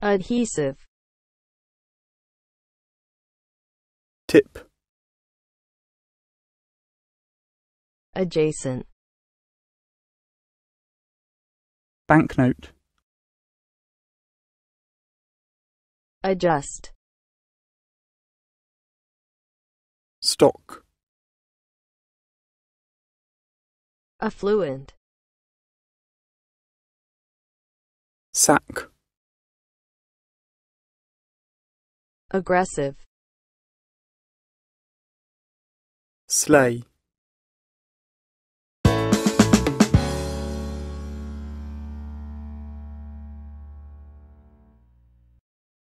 adhesive, tip, adjacent, banknote, adjust, stock, affluent, sack, aggressive, sleigh,